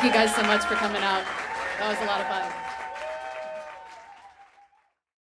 Thank you guys so much for coming out. That was a lot of fun.